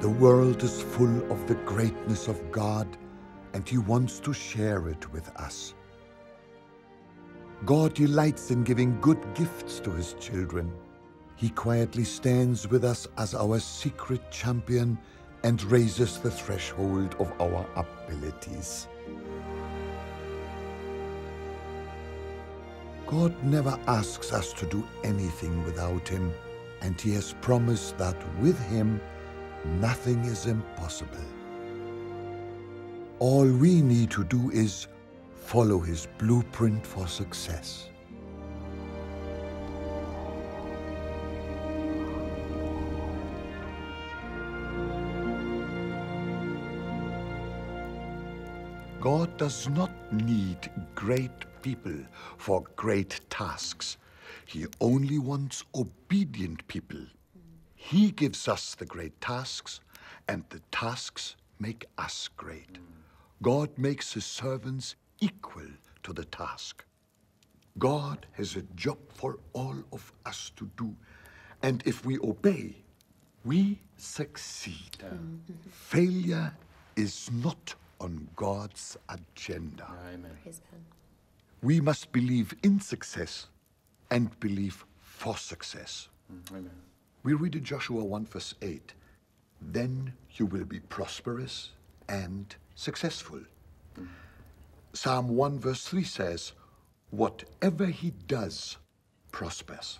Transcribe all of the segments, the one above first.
The world is full of the greatness of God, and He wants to share it with us. God delights in giving good gifts to His children. He quietly stands with us as our secret champion and raises the threshold of our abilities. God never asks us to do anything without Him, and He has promised that with Him, nothing is impossible. All we need to do is follow his blueprint for success. God does not need great people for great tasks. He only wants obedient people. He gives us the great tasks, and the tasks make us great. God makes his servants equal to the task. God has a job for all of us to do, and if we obey, we succeed. Failure is not on God's agenda. Praise God. We must believe in success and believe for success. Mm, amen. We read in Joshua 1 verse 8, then you will be prosperous and successful. Psalm 1 verse 3 says, whatever he does prospers.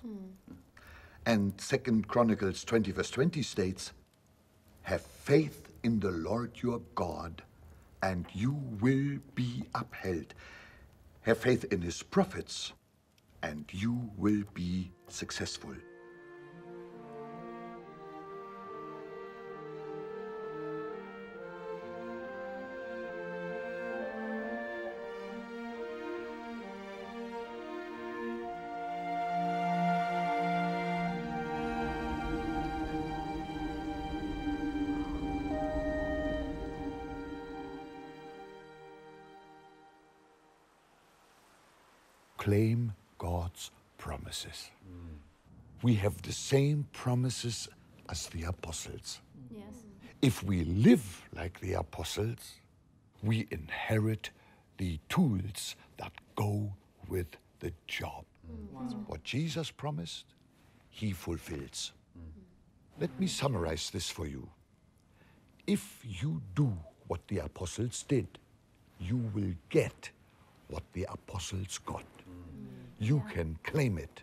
And 2 Chronicles 20 verse 20 states, have faith in the Lord your God and you will be upheld. Have faith in his prophets and you will be successful. Claim God's promises. Mm. We have the same promises as the apostles. Yes. If we live like the apostles, we inherit the tools that go with the job. Mm. What Jesus promised, he fulfills. Mm. Let me summarize this for you. If you do what the apostles did, you will get what the apostles got. You can claim it.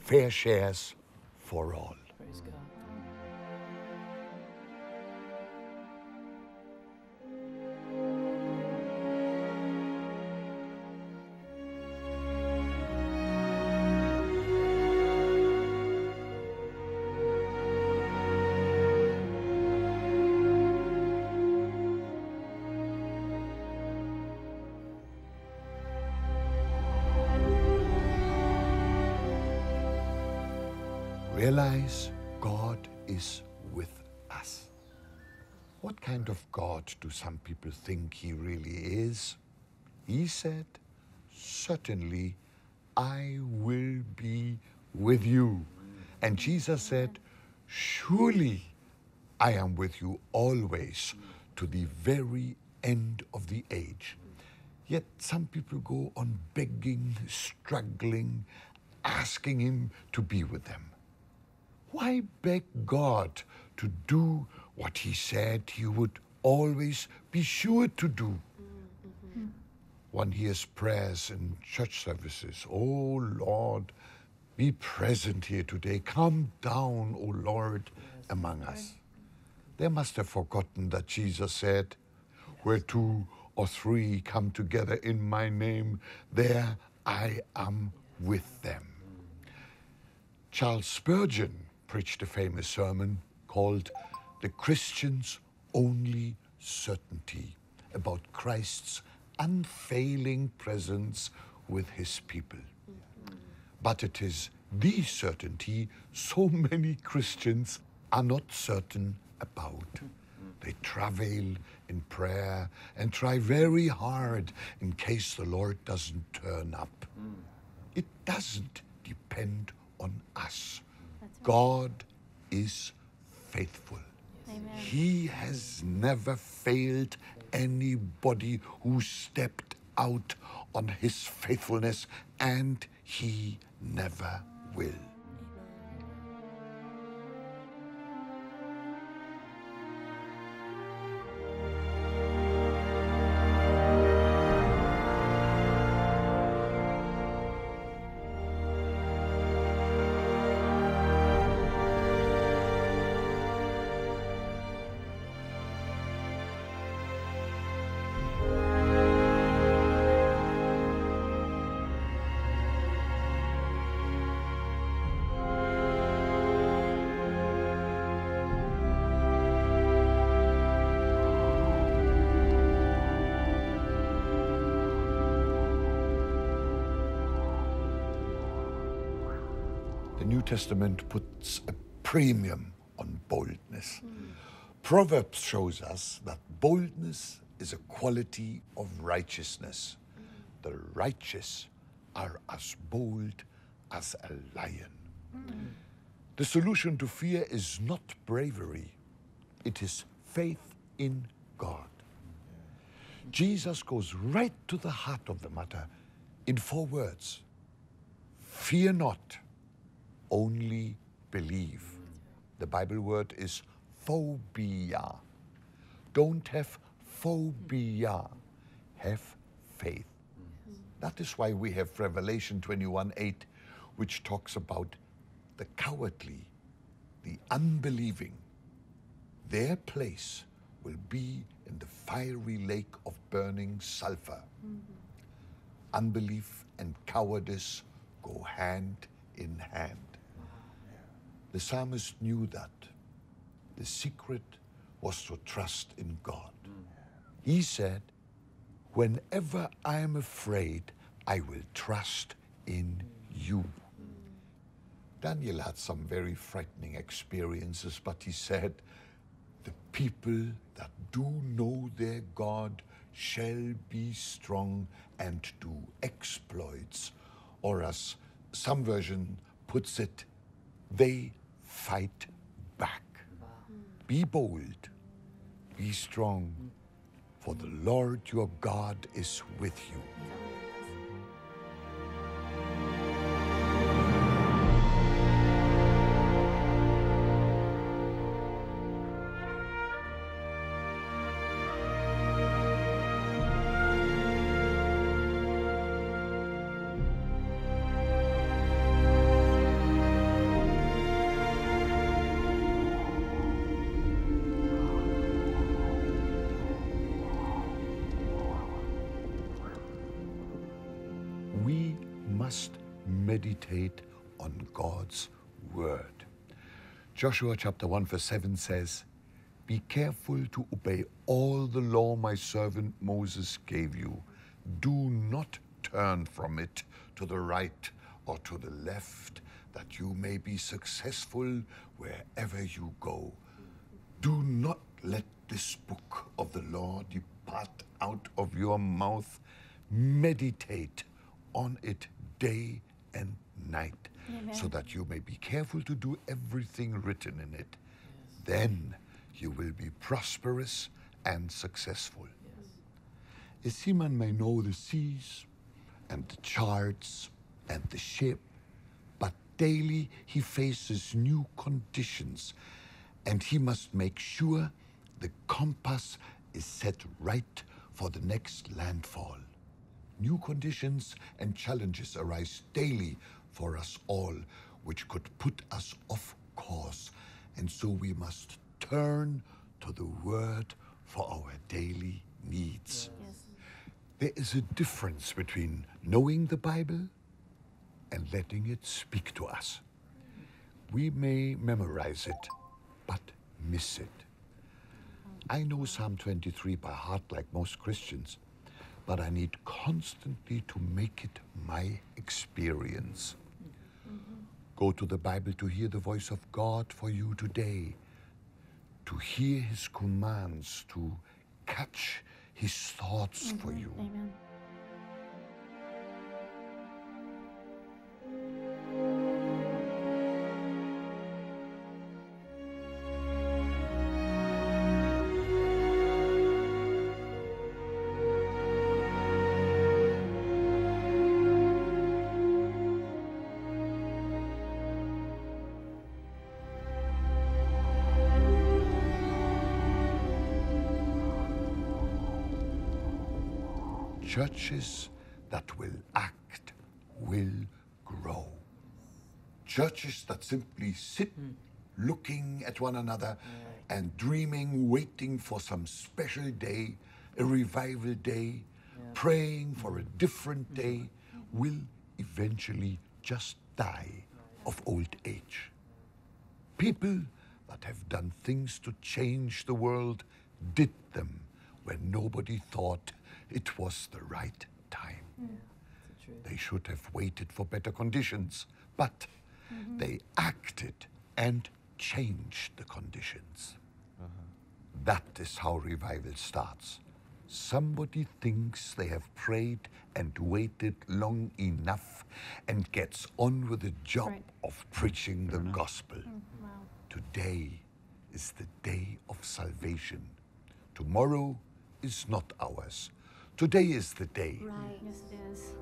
Fair shares for all. Praise God. Realize God is with us. What kind of God do some people think he really is? He said, Certainly, I will be with you. And Jesus said, Surely I am with you always to the very end of the age. Yet some people go on begging, struggling, asking Him to be with them. Why beg God to do what He said He would always be sure to do? One hears prayers in church services. Oh Lord, be present here today. Come down, O Lord, among us. They must have forgotten that Jesus said, Where two or three come together in my name, there I am with them. Charles Spurgeon preached a famous sermon called The Christian's Only Certainty about Christ's unfailing presence with his people. But it is the certainty so many Christians are not certain about. They travail in prayer and try very hard in case the Lord doesn't turn up. It doesn't depend on us. God is faithful. Amen. He has never failed anybody who stepped out on his faithfulness, and he never will. New Testament puts a premium on boldness. Proverbs shows us that boldness is a quality of righteousness. The righteous are as bold as a lion. The solution to fear is not bravery, it is faith in God. Jesus goes right to the heart of the matter in four words Fear not, only believe. The Bible word is phobia. Don't have phobia, have faith. That is why we have Revelation 21 8, which talks about the cowardly, the unbelieving. Their place will be in the fiery lake of burning sulfur. Unbelief and cowardice go hand in hand. The psalmist knew that. The secret was to trust in God. He said, Whenever I am afraid, I will trust in you. Daniel had some very frightening experiences, but he said, The people that do know their God shall be strong and do exploits. Or, as some version puts it, they fight back. Be bold, be strong, for the Lord your God is with you. Meditate on God's word. Joshua chapter 1, verse 7 says, Be careful to obey all the law my servant Moses gave you. Do not turn from it to the right or to the left, that you may be successful wherever you go. Do not let this book of the law depart out of your mouth. Meditate on it day and night, so that you may be careful to do everything written in it. Then you will be prosperous and successful. A seaman may know the seas and the charts and the ship, but daily he faces new conditions and he must make sure the compass is set right for the next landfall. New conditions and challenges arise daily for us all, which could put us off course, and so we must turn to the Word for our daily needs. There is a difference between knowing the Bible and letting it speak to us. We may memorize it, but miss it. I know Psalm 23 by heart like most Christians, but I need constantly to make it my experience. Go to the Bible to hear the voice of God for you today. to hear his commands, to catch his thoughts for you. Amen. Churches that will act will grow. Churches that simply sit hmm. looking at one another and dreaming, waiting for some special day, a revival day, praying for a different hmm. day, will eventually just die of old age. People that have done things to change the world did them when nobody thought it was the right time. They should have waited for better conditions, but they acted and changed the conditions. Uh-huh. That is how revival starts. Somebody thinks they have prayed and waited long enough and gets on with the job Right. of preaching the mm-hmm. gospel. Wow. Today is the day of salvation. Tomorrow is not ours. Today is the day. Right. Yes, it is.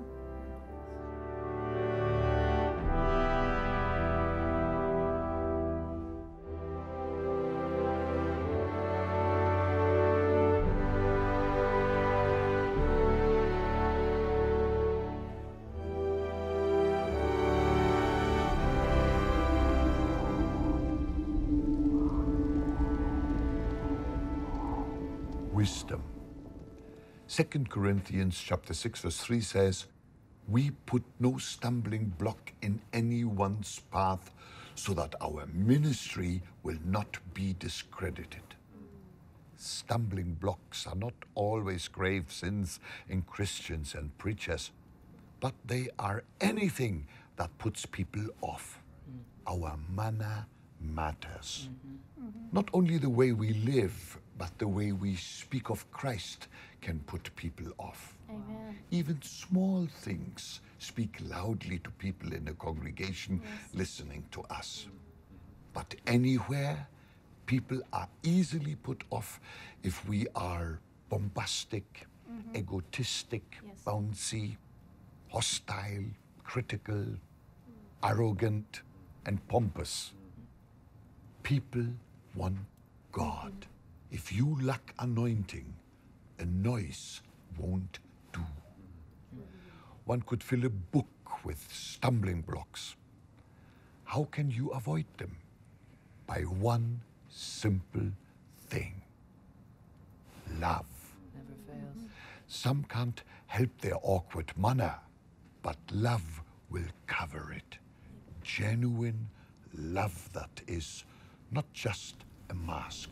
2 Corinthians chapter 6 verse 3 says, "We put no stumbling block in anyone's path so that our ministry will not be discredited." Stumbling blocks are not always grave sins in Christians and preachers, but they are anything that puts people off. Our manner matters. Mm-hmm. Not only the way we live, but the way we speak of Christ can put people off. Amen. Even small things speak loudly to people in a congregation listening to us. But anywhere, people are easily put off if we are bombastic, mm-hmm. egotistic, Yes. bouncy, hostile, critical, arrogant, and pompous. People want God. Mm-hmm. If you lack anointing, a noise won't do. One could fill a book with stumbling blocks. How can you avoid them? By one simple thing love. Never fails. Some can't help their awkward manner, but love will cover it. Genuine love that is not just a mask.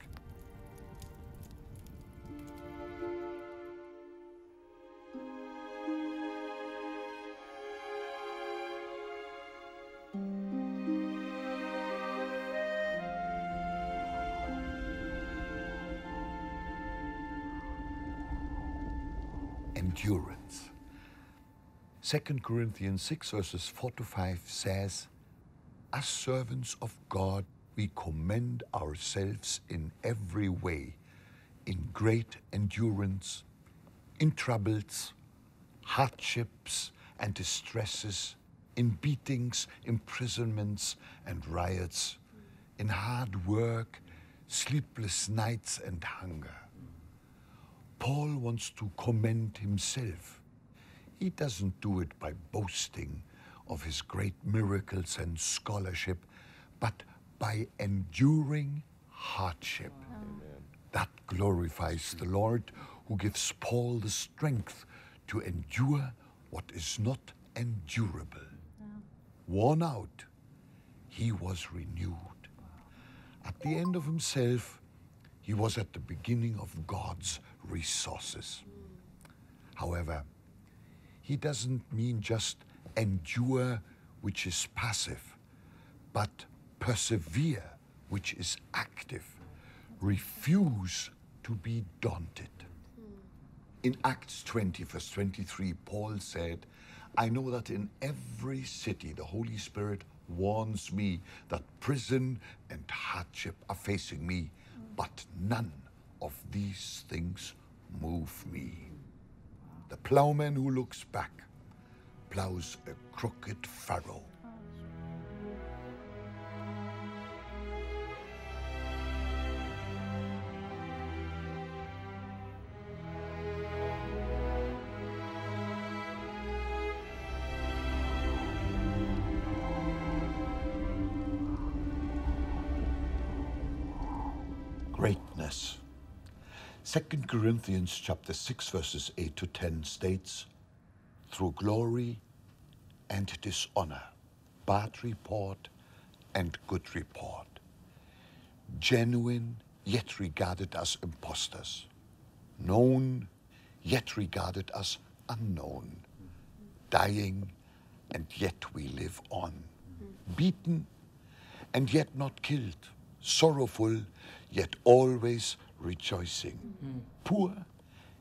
Endurance. 2 Corinthians 6, verses 4 to 5 says, As servants of God, we commend ourselves in every way, in great endurance, in troubles, hardships, and distresses, in beatings, imprisonments, and riots, in hard work, sleepless nights, and hunger. Paul wants to commend himself. He doesn't do it by boasting of his great miracles and scholarship, but by enduring hardship. That glorifies the Lord who gives Paul the strength to endure what is not endurable. Worn out, he was renewed. At the end of himself, he was at the beginning of God's resources. However, he doesn't mean just endure, which is passive, but persevere, which is active. refuse to be daunted. In Acts 20, verse 23, Paul said, I know that in every city the Holy Spirit warns me that prison and hardship are facing me, but none of these things move me. The plowman who looks back plows a crooked furrow. Greatness. 2 Corinthians chapter 6 verses 8 to 10 states, through glory and dishonor, bad report and good report, genuine yet regarded as impostors, known yet regarded as unknown, dying and yet we live on, beaten and yet not killed, sorrowful yet always rejoicing, poor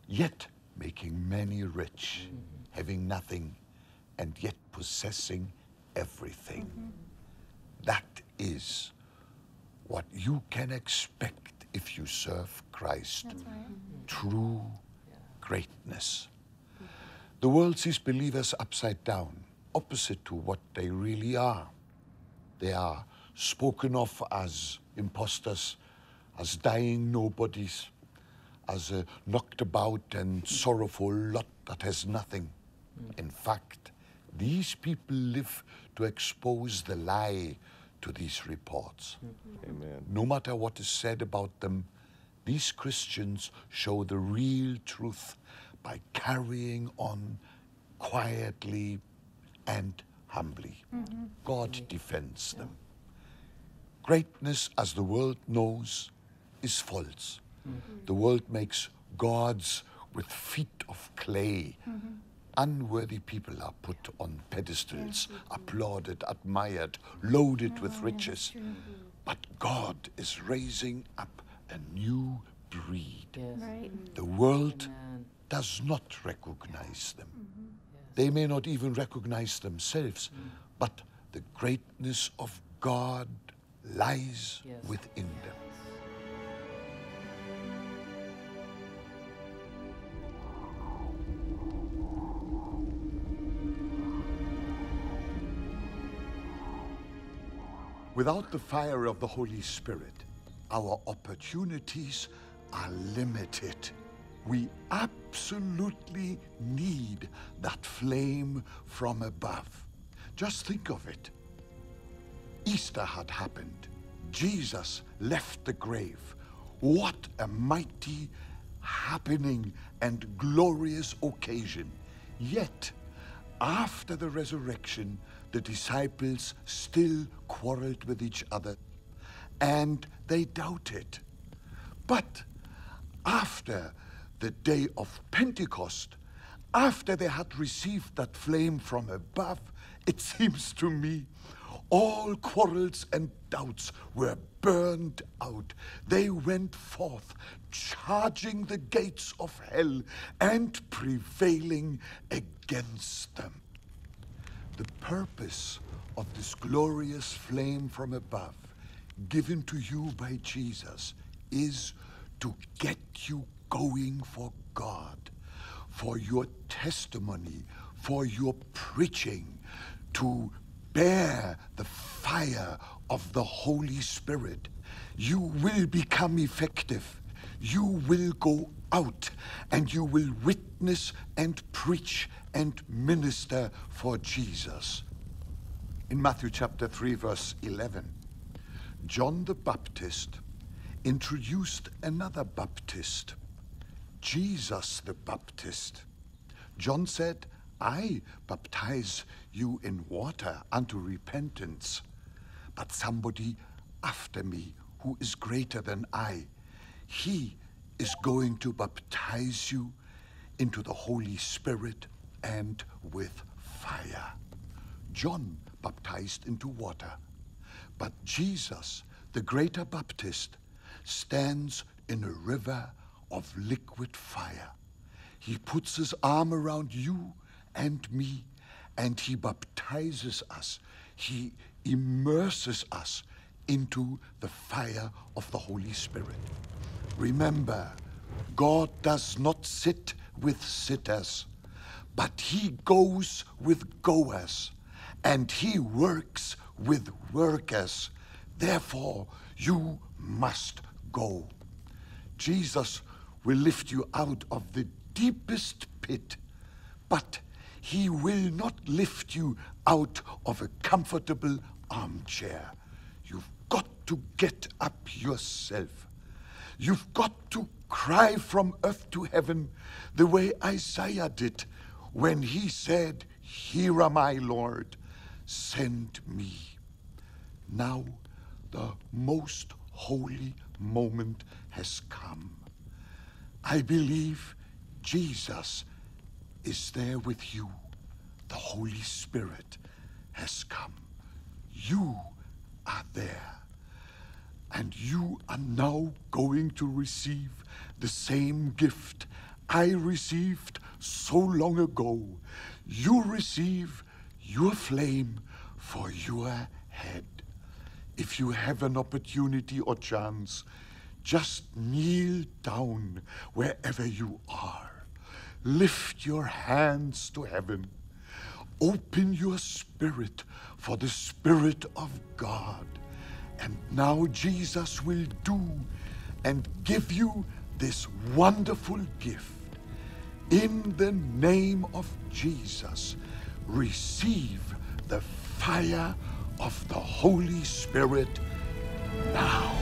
yet making many rich, having nothing and yet possessing everything. That is what you can expect if you serve Christ. True greatness. The world sees believers upside down, opposite to what they really are. They are spoken of as impostors, as dying nobodies, as a knocked about and sorrowful lot that has nothing. Mm. In fact, these people live to expose the lie to these reports. Mm-hmm. Amen. No matter what is said about them, these Christians show the real truth by carrying on quietly and humbly. Mm-hmm. God mm-hmm. defends them. Greatness, as the world knows, is false. The world makes gods with feet of clay. Unworthy people are put on pedestals, applauded, admired, loaded with riches. But God is raising up a new breed. Yes. Right. The world Amen. does not recognize them. They may not even recognize themselves, but the greatness of God lies Yes. within them. Without the fire of the Holy Spirit, our opportunities are limited. We absolutely need that flame from above. Just think of it. Easter had happened. Jesus left the grave. What a mighty happening and glorious occasion. Yet, after the resurrection, the disciples still quarreled with each other and they doubted. But after the day of Pentecost, after they had received that flame from above, it seems to me all quarrels and doubts were burned out. They went forth, charging the gates of hell and prevailing against them. The purpose of this glorious flame from above, given to you by Jesus, is to get you going for God, for your testimony, for your preaching, to bear the fire of the Holy Spirit. You will become effective. You will go out and you will witness and preach and minister for Jesus. In Matthew chapter 3, verse 11, John the Baptist introduced another Baptist, Jesus the Baptist. John said, I baptize you in water unto repentance, but somebody after me who is greater than I, he is going to baptize you into the Holy Spirit and with fire. John baptized into water, but Jesus, the greater Baptist, stands in a river of liquid fire. He puts his arm around you and me, and he baptizes us. He immerses us into the fire of the Holy Spirit. Remember, God does not sit with sitters, but he goes with goers, and he works with workers. Therefore, you must go. Jesus will lift you out of the deepest pit, but he will not lift you out of a comfortable armchair. You've got to get up yourself. You've got to cry from earth to heaven the way Isaiah did when he said, Here am I, Lord, send me. Now the most holy moment has come. I believe Jesus is there with you. The Holy Spirit has come. You are there. And you are now going to receive the same gift I received so long ago. You receive your flame for your head. If you have an opportunity or chance, just kneel down wherever you are. Lift your hands to heaven. Open your spirit for the Spirit of God. And now Jesus will do and give you this wonderful gift. In the name of Jesus, receive the fire of the Holy Spirit now.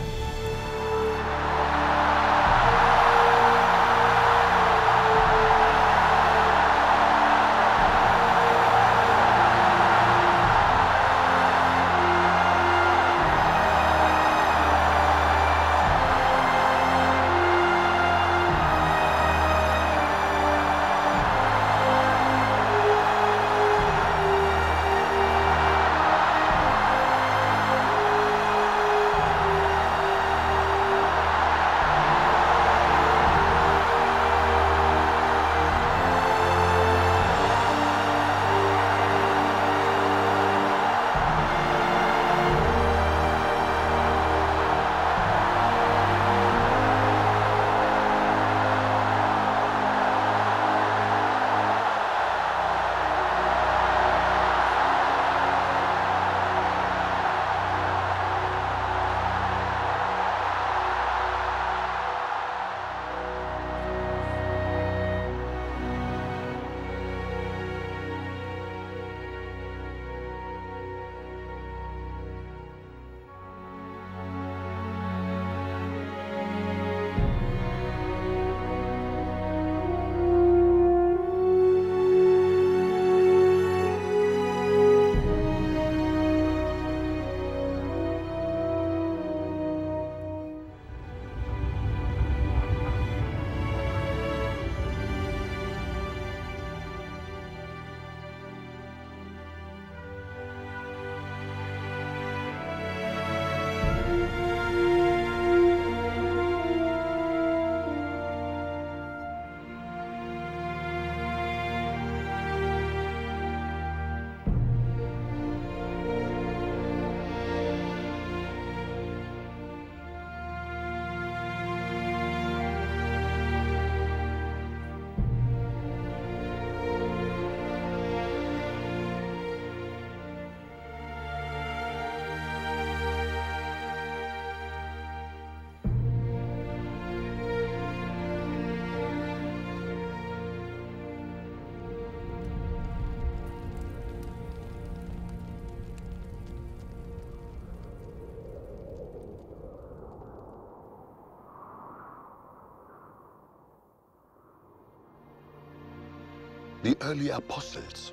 The early apostles,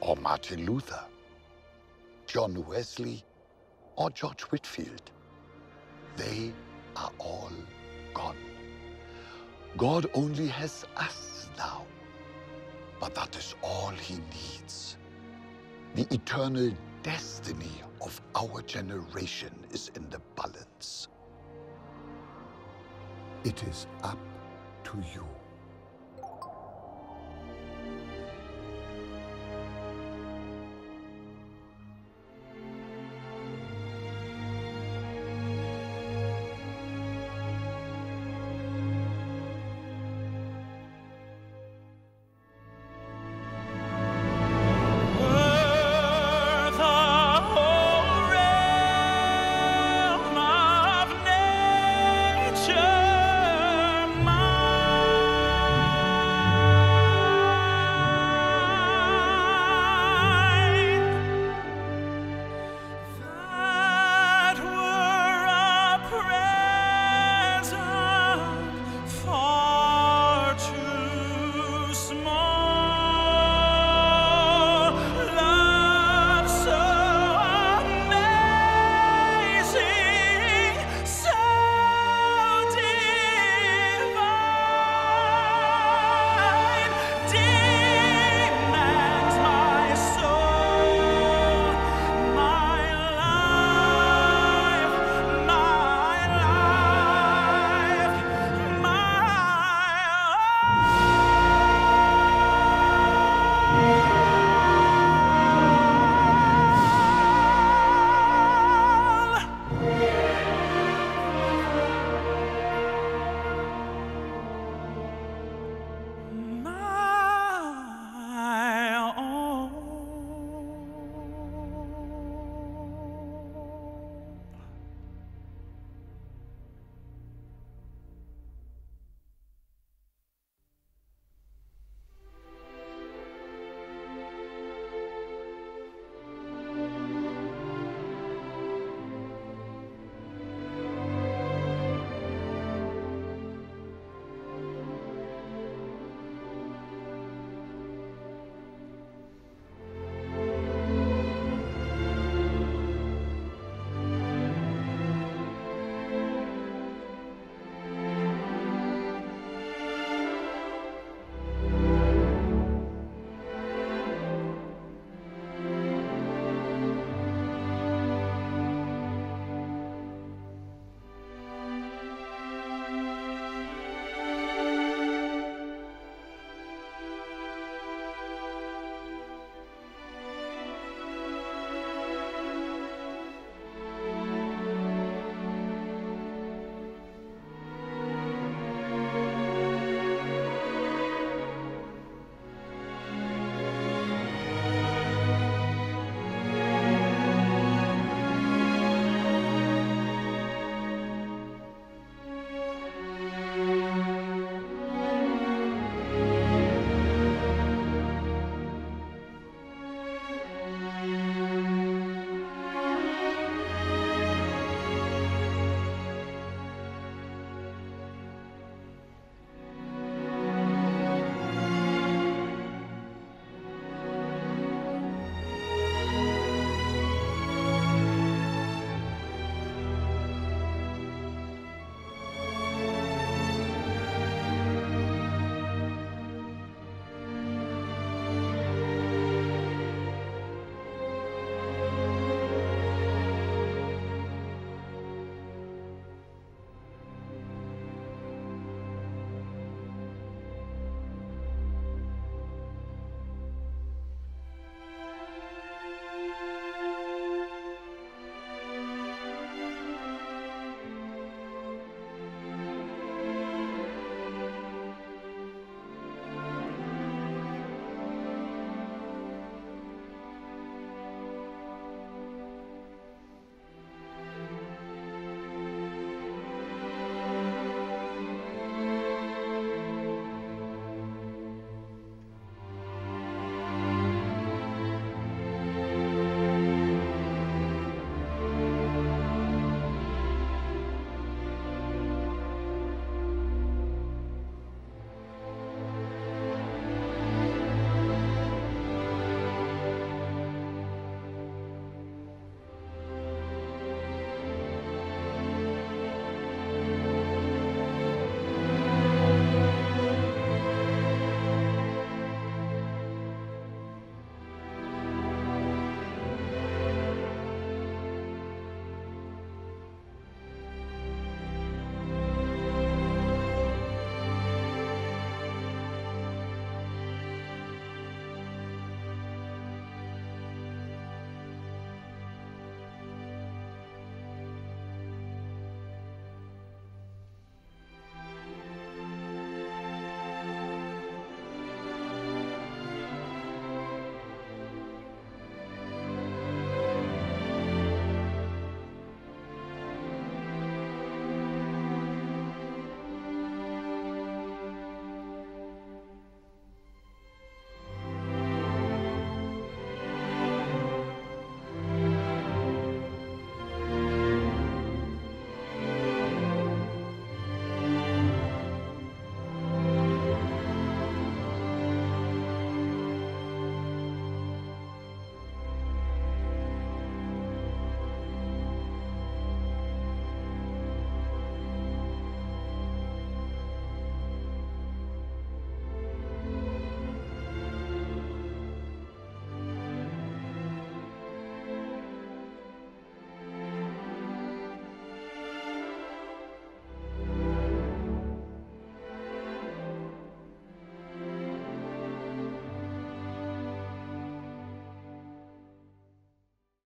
or Martin Luther, John Wesley, or George Whitefield. They are all gone. God only has us now, but that is all he needs. The eternal destiny of our generation is in the balance. It is up to you.